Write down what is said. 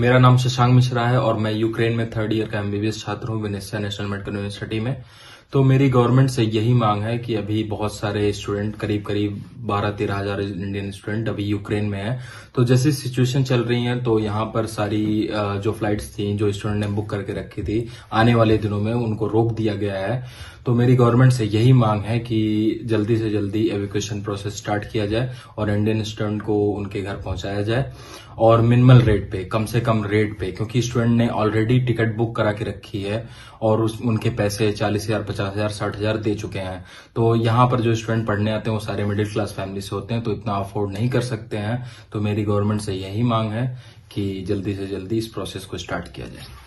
मेरा नाम शशांक मिश्रा है और मैं यूक्रेन में थर्ड ईयर का एमबीबीएस छात्र हूँ विनेसिया नेशनल मेडिकल यूनिवर्सिटी में। तो मेरी गवर्नमेंट से यही मांग है कि अभी बहुत सारे स्टूडेंट करीब करीब बारह तेरह हज़ार इंडियन स्टूडेंट अभी यूक्रेन में है। तो जैसी सिचुएशन चल रही है तो यहाँ पर सारी जो फ्लाइट्स थी, जो स्टूडेंट ने बुक करके रखी थी, आने वाले दिनों में उनको रोक दिया गया है। तो मेरी गवर्नमेंट से यही मांग है कि जल्दी से जल्दी एविकेशन प्रोसेस स्टार्ट किया जाए और इंडियन स्टूडेंट को उनके घर पहुँचाया जाए और मिनिमल रेट पे, कम से कम रेट पे, क्योंकि स्टूडेंट ने ऑलरेडी टिकट बुक करा के रखी है और उस, उनके पैसे चालीस हज़ार, पचास हज़ार, साठ हज़ार दे चुके हैं। तो यहाँ पर जो स्टूडेंट पढ़ने आते हैं, वो सारे मिडिल क्लास फैमिली से होते हैं तो इतना अफोर्ड नहीं कर सकते हैं। तो मेरी गवर्नमेंट से यही मांग है कि जल्दी से जल्दी इस प्रोसेस को स्टार्ट किया जाए।